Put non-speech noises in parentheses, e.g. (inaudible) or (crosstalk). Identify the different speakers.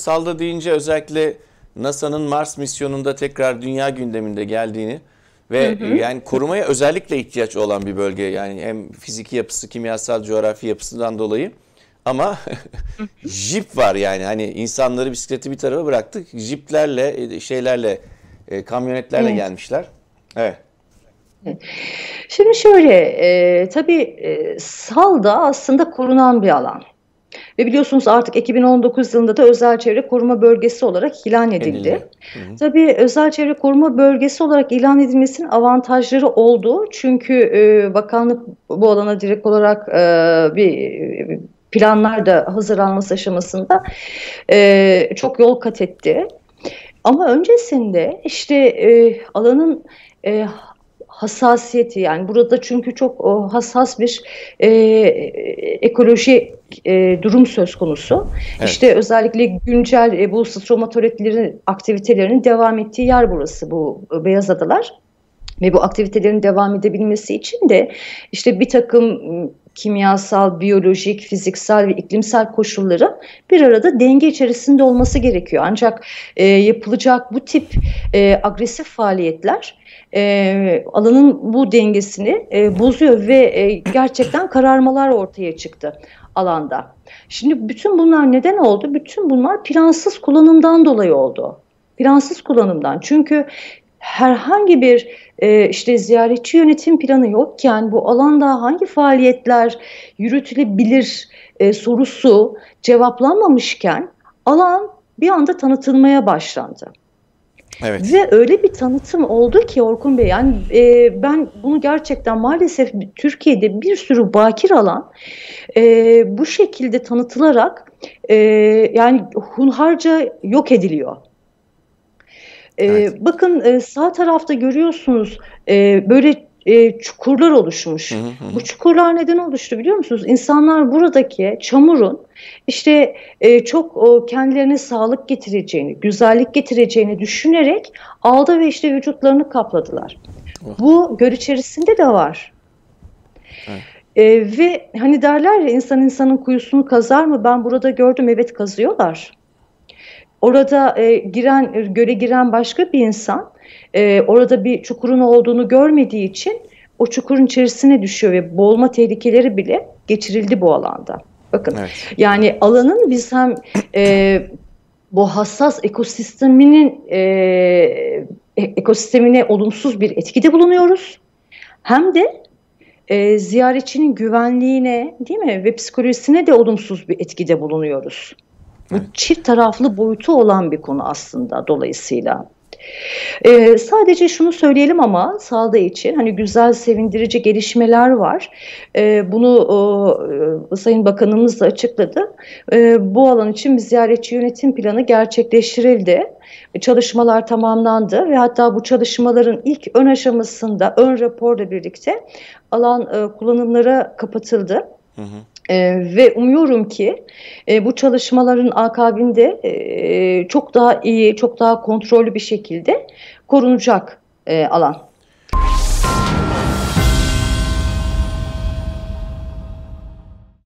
Speaker 1: Salda deyince özellikle NASA'nın Mars misyonunda tekrar dünya gündeminde geldiğini ve hı hı. yani korumaya özellikle ihtiyaç olan bir bölge yani hem fiziki yapısı, kimyasal coğrafi yapısından dolayı ama (laughs) jip var yani hani insanları bisikleti bir tarafa bıraktık. Jiplerle e, şeylerle e, kamyonetlerle evet. gelmişler. Evet.
Speaker 2: Şimdi şöyle e, tabii e, Salda aslında korunan bir alan. Ve biliyorsunuz artık 2019 yılında da özel çevre koruma bölgesi olarak ilan edildi. Hı hı. Tabii özel çevre koruma bölgesi olarak ilan edilmesinin avantajları oldu. Çünkü e, bakanlık bu alana direkt olarak e, bir planlar da hazırlanması aşamasında e, çok yol kat etti. Ama öncesinde işte e, alanın e, hassasiyeti yani burada çünkü çok o, hassas bir e, ekoloji e, durum söz konusu. Evet. İşte özellikle güncel e, bu stromatolitlerin aktivitelerinin devam ettiği yer burası bu e, Beyaz Adalar. Ve bu aktivitelerin devam edebilmesi için de işte bir takım kimyasal, biyolojik, fiziksel ve iklimsel koşulları bir arada denge içerisinde olması gerekiyor. Ancak e, yapılacak bu tip e, agresif faaliyetler e, alanın bu dengesini e, bozuyor ve e, gerçekten kararmalar ortaya çıktı alanda. Şimdi bütün bunlar neden oldu? Bütün bunlar plansız kullanımdan dolayı oldu. Plansız kullanımdan. Çünkü herhangi bir e, işte ziyaretçi yönetim planı yokken bu alanda hangi faaliyetler yürütülebilir e, sorusu cevaplanmamışken alan bir anda tanıtılmaya başlandı. Evet. Ve öyle bir tanıtım oldu ki Orkun Bey yani e, ben bunu gerçekten maalesef Türkiye'de bir sürü bakir alan e, bu şekilde tanıtılarak e, yani hunharca yok ediliyor. E, evet. Bakın e, sağ tarafta görüyorsunuz e, böyle e, çukurlar oluşmuş. Hı hı. Bu çukurlar neden oluştu biliyor musunuz? İnsanlar buradaki çamurun işte e, çok o, kendilerine sağlık getireceğini, güzellik getireceğini düşünerek aldı ve işte vücutlarını kapladılar. Oh. Bu göl içerisinde de var. Evet. E, ve hani derler ya insan insanın kuyusunu kazar mı? Ben burada gördüm evet kazıyorlar. Orada e, giren göle giren başka bir insan e, orada bir çukurun olduğunu görmediği için o çukurun içerisine düşüyor ve boğulma tehlikeleri bile geçirildi bu alanda. Bakın evet. yani alanın biz hem e, bu hassas ekosisteminin e, e, ekosistemine olumsuz bir etkide bulunuyoruz. Hem de e, ziyaretçinin güvenliğine değil mi ve psikolojisine de olumsuz bir etkide bulunuyoruz. Bu evet. çift taraflı boyutu olan bir konu aslında dolayısıyla. Ee, sadece şunu söyleyelim ama sağda için hani güzel sevindirici gelişmeler var. Ee, bunu e, Sayın Bakanımız da açıkladı. Ee, bu alan için bir ziyaretçi yönetim planı gerçekleştirildi. Çalışmalar tamamlandı ve hatta bu çalışmaların ilk ön aşamasında ön raporla birlikte alan e, kullanımlara kapatıldı. Hı hı. E, ve umuyorum ki e, bu çalışmaların akabinde e, çok daha iyi, çok daha kontrollü bir şekilde korunacak e, alan.